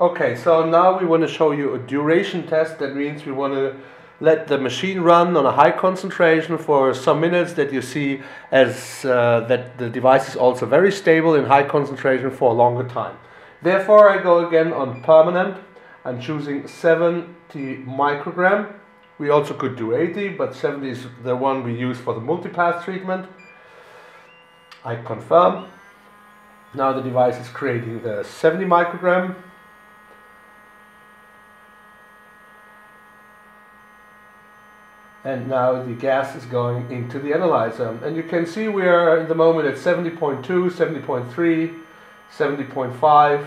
Okay, so now we want to show you a duration test. That means we want to let the machine run on a high concentration for some minutes that you see as uh, that the device is also very stable in high concentration for a longer time. Therefore, I go again on permanent. I'm choosing 70 microgram. We also could do 80, but 70 is the one we use for the multipass treatment. I confirm. Now the device is creating the 70 microgram and now the gas is going into the analyzer. And you can see we are in the moment at 70.2 70.3 70.5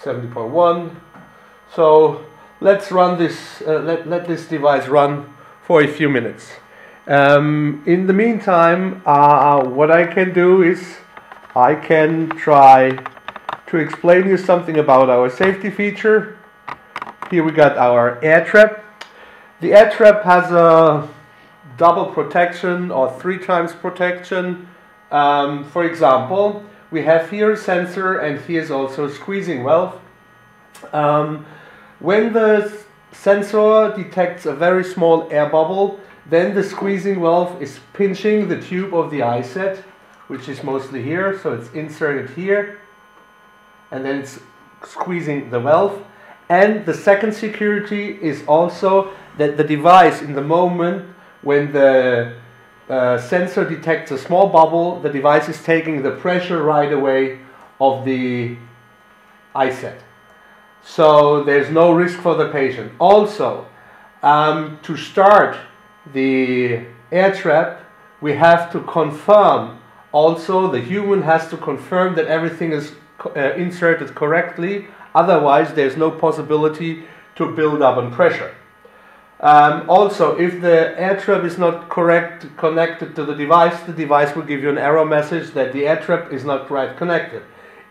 70.1 so let's run this uh, let, let this device run for a few minutes. Um, in the meantime uh, what I can do is I can try to explain you something about our safety feature. Here we got our air trap the air trap has a double protection or three times protection. Um, for example, we have here a sensor and here's also a squeezing valve. Um, when the sensor detects a very small air bubble, then the squeezing valve is pinching the tube of the iSet, which is mostly here, so it's inserted here, and then it's squeezing the valve. And the second security is also that the device, in the moment when the uh, sensor detects a small bubble, the device is taking the pressure right away of the iSet. So there's no risk for the patient. Also, um, to start the air trap, we have to confirm also the human has to confirm that everything is uh, inserted correctly otherwise there's no possibility to build up on pressure um, also, if the air trap is not correct connected to the device, the device will give you an error message that the air trap is not right connected.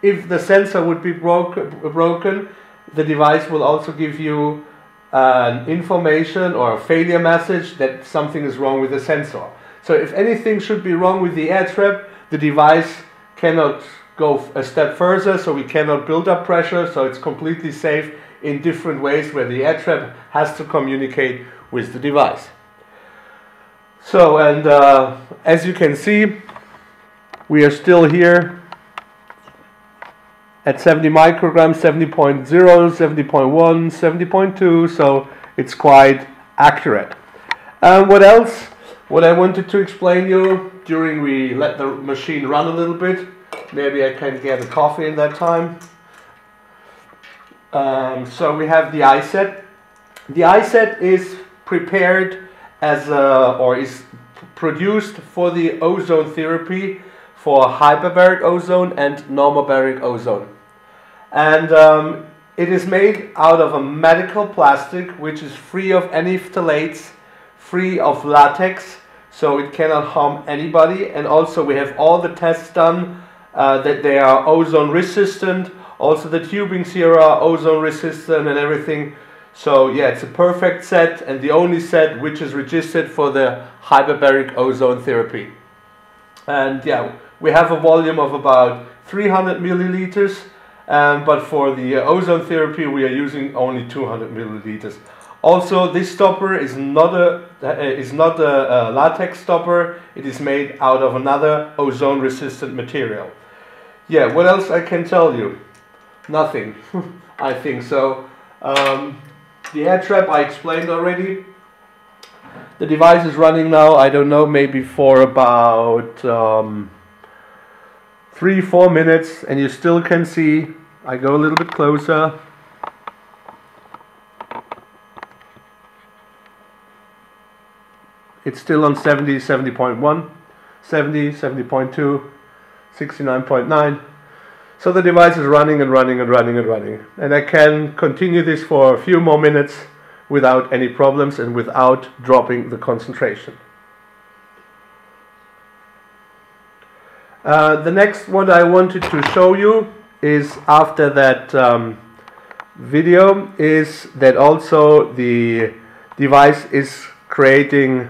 If the sensor would be broke, broken, the device will also give you an information or a failure message that something is wrong with the sensor. So if anything should be wrong with the air trap, the device cannot go a step further, so we cannot build up pressure, so it's completely safe in different ways where the air trap has to communicate with the device. So, and uh, as you can see, we are still here at 70 micrograms, 70.0, 70.1, 70.2, so it's quite accurate. Um, what else? What I wanted to explain you during we let the machine run a little bit, maybe I can get a coffee in that time. Um, so we have the iSet. The iSet is prepared as a, or is produced for the ozone therapy for hyperbaric ozone and normobaric ozone. And um, it is made out of a medical plastic which is free of any phthalates, free of latex, so it cannot harm anybody. And also we have all the tests done uh, that they are ozone resistant, also the tubings here are ozone resistant and everything. So yeah, it's a perfect set and the only set which is registered for the hyperbaric ozone therapy. And yeah, we have a volume of about 300 milliliters, um, but for the uh, ozone therapy we are using only 200 milliliters. Also, this stopper is not a uh, is not a, a latex stopper. It is made out of another ozone resistant material. Yeah, what else I can tell you? Nothing, I think so. Um, the air trap I explained already. The device is running now, I don't know, maybe for about um, three, four minutes, and you still can see. I go a little bit closer. It's still on 70, 70.1, 70, 70.2, 69.9. So the device is running and running and running and running. And I can continue this for a few more minutes without any problems and without dropping the concentration. Uh, the next one I wanted to show you is after that um, video is that also the device is creating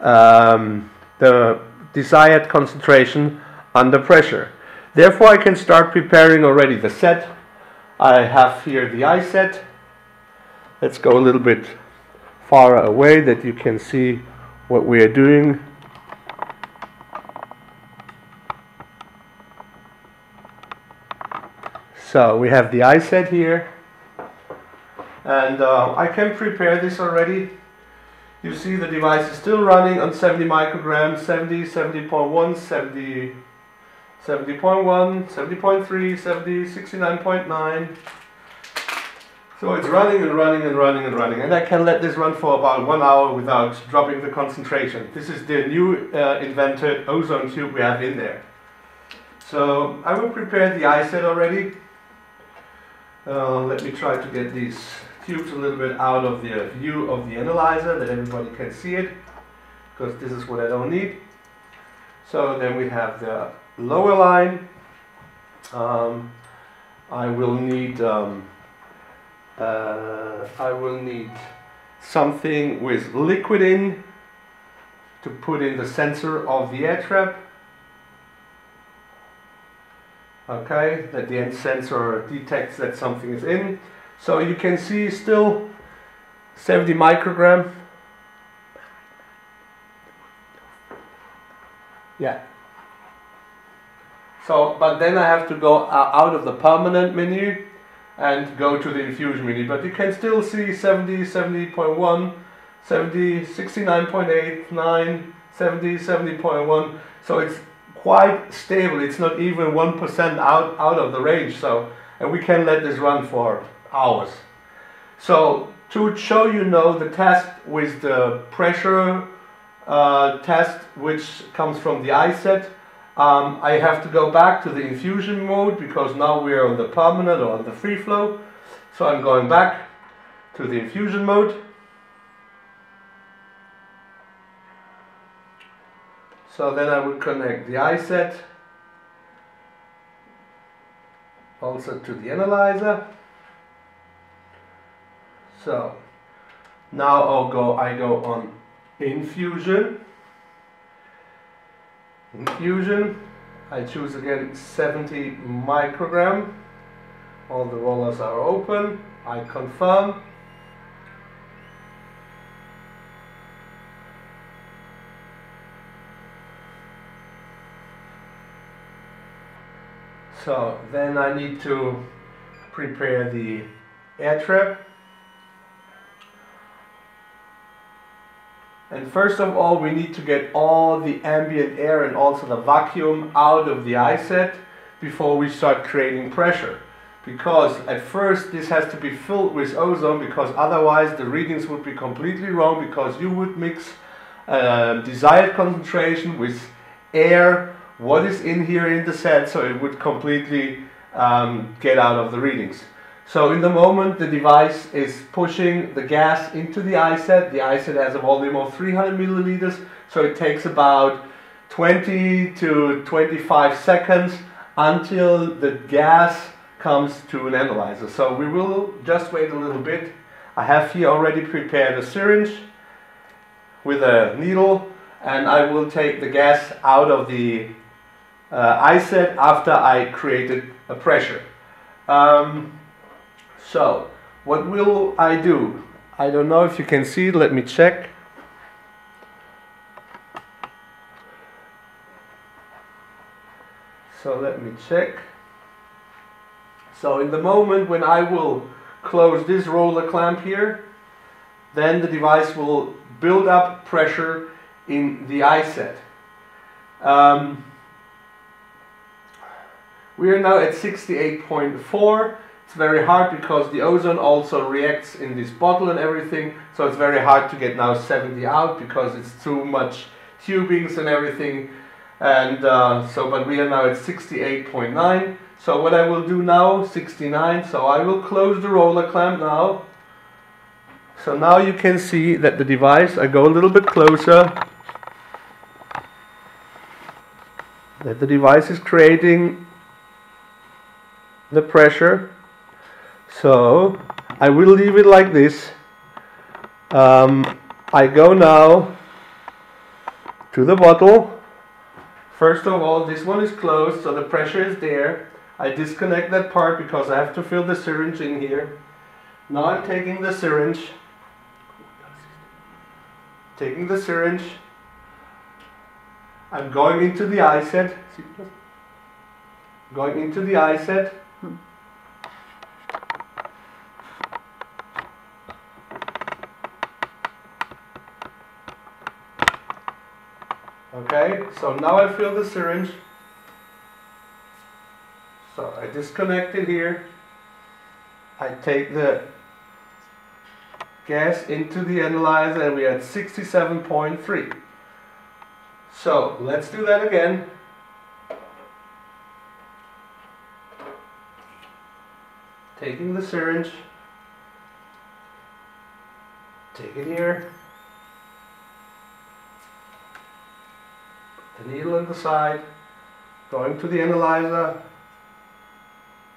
um, the desired concentration under pressure. Therefore, I can start preparing already the set. I have here the iSet. Let's go a little bit far away that you can see what we are doing. So we have the iSet here and uh, I can prepare this already. You see the device is still running on 70 micrograms, 70, 70.1, 70, 70.1, 70.3, 70, 69.9. So it's running and running and running and running, and I can let this run for about one hour without dropping the concentration. This is the new uh, invented ozone tube we have in there. So I will prepare the iSet already. Uh, let me try to get these tubes a little bit out of the view of the analyzer that everybody can see it because this is what I don't need. So then we have the lower line. Um, I will need um, uh, I will need something with liquid in to put in the sensor of the air trap okay that the end sensor detects that something is in so you can see still 70 microgram. Yeah. So, but then I have to go out of the permanent menu and go to the infusion menu. But you can still see 70, 70.1, 70, 69.8, 9, 70, 70.1. So it's quite stable. It's not even 1% out, out of the range. So, and we can let this run for hours. So to show you know the test with the pressure uh, test which comes from the iSet, um, I have to go back to the infusion mode because now we're on the permanent or on the free flow. So I'm going back to the infusion mode. So then I would connect the iSet also to the analyzer. So now I'll go, I go on infusion. Infusion, I choose again 70 microgram. All the rollers are open. I confirm. So then I need to prepare the air trap. And first of all, we need to get all the ambient air and also the vacuum out of the iSet before we start creating pressure. Because at first this has to be filled with ozone because otherwise the readings would be completely wrong because you would mix uh, desired concentration with air, what is in here in the set, so it would completely um, get out of the readings. So in the moment the device is pushing the gas into the iSet, the iSet has a volume of 300 milliliters, so it takes about 20 to 25 seconds until the gas comes to an analyzer. So we will just wait a little bit. I have here already prepared a syringe with a needle and I will take the gas out of the uh, iSet after I created a pressure. Um, so, what will I do? I don't know if you can see, let me check. So let me check. So in the moment when I will close this roller clamp here, then the device will build up pressure in the iSet. Um, we are now at 68.4 it's very hard because the ozone also reacts in this bottle and everything. So it's very hard to get now 70 out because it's too much tubings and everything. And uh, so, but we are now at 68.9. So what I will do now, 69. So I will close the roller clamp now. So now you can see that the device, I go a little bit closer, that the device is creating the pressure so I will leave it like this. Um, I go now to the bottle. First of all, this one is closed, so the pressure is there. I disconnect that part because I have to fill the syringe in here. Now I'm taking the syringe, taking the syringe, I'm going into the iSet going into the iSet, Okay, so now I fill the syringe. So I disconnect it here. I take the gas into the analyzer and we're at 67.3. So let's do that again. Taking the syringe, take it here. The needle in the side, going to the analyzer,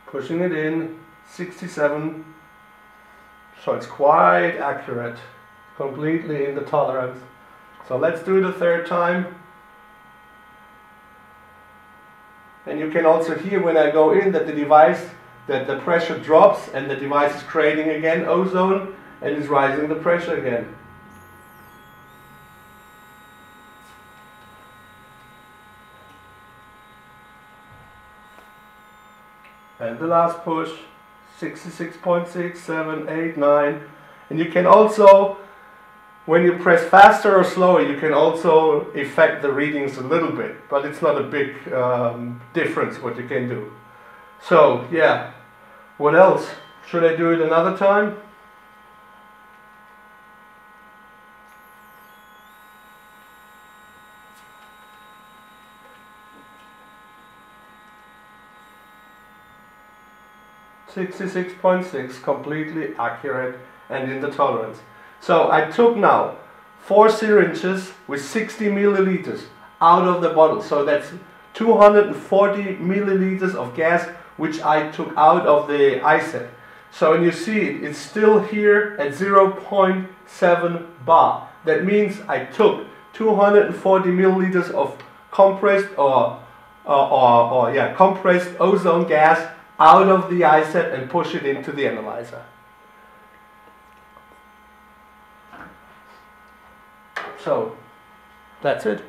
pushing it in, 67. So it's quite accurate, completely in the tolerance. So let's do it a third time. And you can also hear when I go in that the device, that the pressure drops and the device is creating again ozone and is rising the pressure again. And the last push 66.6 7 8 9 and you can also when you press faster or slower you can also affect the readings a little bit but it's not a big um, difference what you can do. So yeah. What else? Should I do it another time 66.6 completely accurate and in the tolerance. So I took now four syringes with 60 milliliters out of the bottle. So that's 240 milliliters of gas which I took out of the iSet. So when you see it, it's still here at 0.7 bar. That means I took 240 milliliters of compressed or, or, or, or yeah, compressed ozone gas out of the iSet and push it into the analyzer. So, that's it.